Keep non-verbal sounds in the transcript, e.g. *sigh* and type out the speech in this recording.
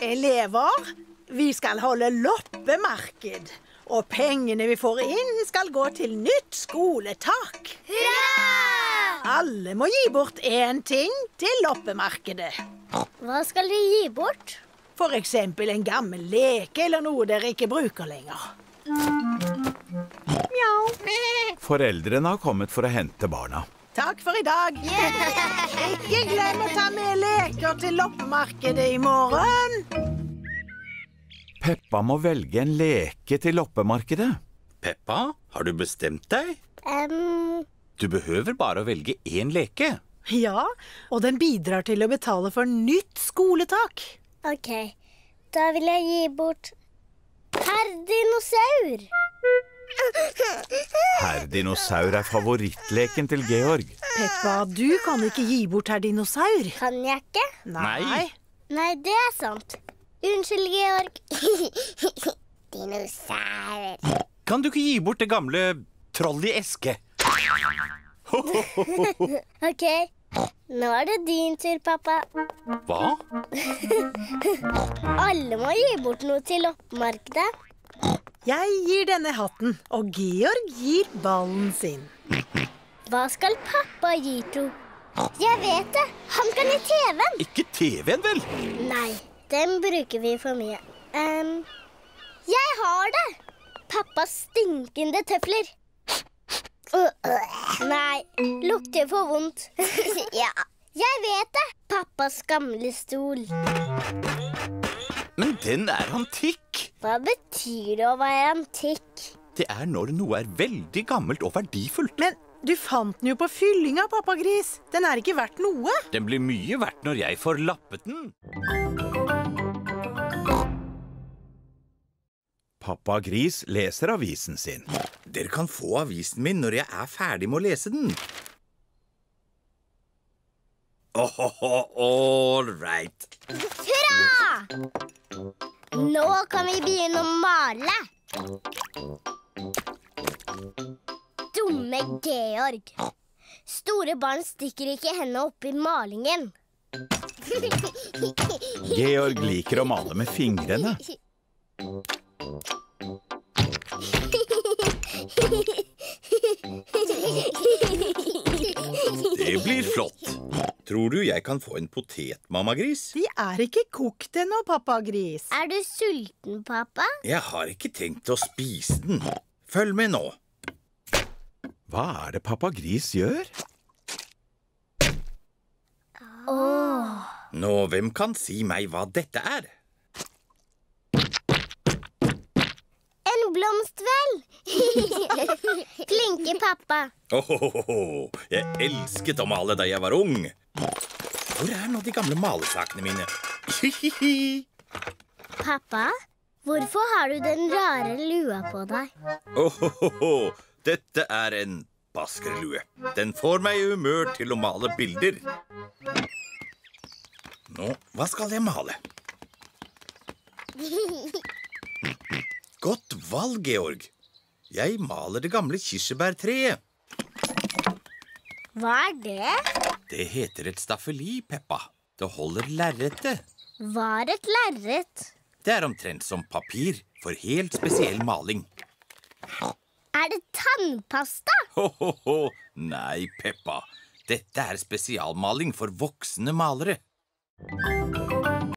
Elever, vi skal holde loppemarked. Og pengene vi får inn, skal gå til nytt skoletak. Hurra! Alle må gi bort én ting til loppemarkedet. Hva skal de gi bort? For eksempel en gammel leke eller noe dere ikke bruker lenger. Mjau. Foreldrene har kommet for å hente barna. Takk for i dag. Ikke glem å ta med leker til loppemarkedet i morgen. Peppa må velge en leke til loppemarkedet. Peppa, har du bestemt deg? Um... Du behøver bare å velge én leke. Ja, og den bidrar til å betale for nytt skoletak. OK, da vil jeg gi bort Herr dinosaur. Herr dinosaur er favorittleken til Georg. Peppa, du kan ikke gi bort herr dinosaur. Kan jeg ikke? Nei. Nei, det er sant. Unnskyld, Georg. *laughs* Dinosaur. Kan du ikke gi bort det gamle troll i eske? *laughs* OK, nå er det din tur, pappa. Hva? *laughs* Alle må gi bort noe til loppemarkedet. Jeg gir denne hatten, og Georg gir ballen sin. Hva skal pappa gi to? Jeg vet det. Han kan gi TV-en. Ikke TV-en, vel? Nei, den bruker vi for mye. Um, jeg har det! Pappas stinkende tøfler. Nei, lukter for vondt. *laughs* ja, jeg vet det. Pappas gamle stol. Men den er antikk. Hva betyr det å være antikk? Det er når noe er veldig gammelt og verdifullt. Men du fant den jo på fyllinga, pappagris. Den er ikke verdt noe. Den blir mye verdt når jeg får lappet den. Pappa Gris leser avisen sin. Dere kan få avisen min når jeg er ferdig med å lese den. Åhåhå, all right. Hurra! Nå kan vi begynne å male. Dumme Georg. Store barn stikker ikke hendene oppi malingen. *laughs* Georg liker å male med fingrene. *laughs* Det blir flott. Tror du jeg kan få en potet, mammagris? De er ikke kokt ennå, pappagris. Er du sulten, pappa? Jeg har ikke tenkt å spise den. Følg med nå. Hva er det pappa Gris gjør? Nå, hvem kan si meg hva dette er? En blomst, vel? *laughs* Flinke pappa. Ohohoho. jeg elsket å male da jeg var ung. Hvor er nå de gamle malesakene mine? Hihihi. Pappa, hvorfor har du den rare lua på deg? Ohohoho. dette er en baskerlue. Den får meg i humør til å male bilder. Nå, hva skal jeg male? *laughs* Godt valg, Georg. Jeg maler det gamle kirsebærtreet. Hva er det? Det heter et staffeli, Peppa. Det holder lerretet. er et lerret. Det er omtrent som papir for helt spesiell maling. Er det tannpasta? Ho-ho-ho! Nei, Peppa. Dette er spesialmaling for voksne malere.